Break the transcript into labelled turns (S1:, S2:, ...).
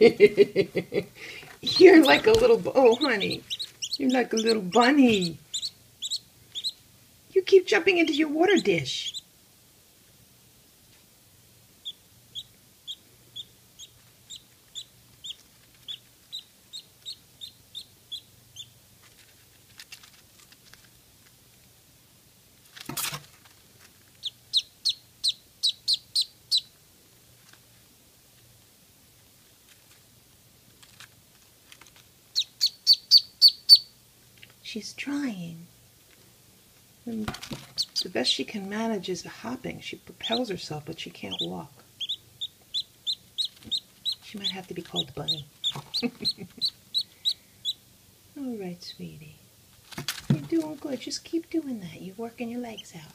S1: You're like a little, oh honey, you're like a little bunny. You keep jumping into your water dish. She's trying. And the best she can manage is hopping. She propels herself, but she can't walk. She might have to be called Bunny. All right, sweetie. You're doing good. Just keep doing that. You're working your legs out.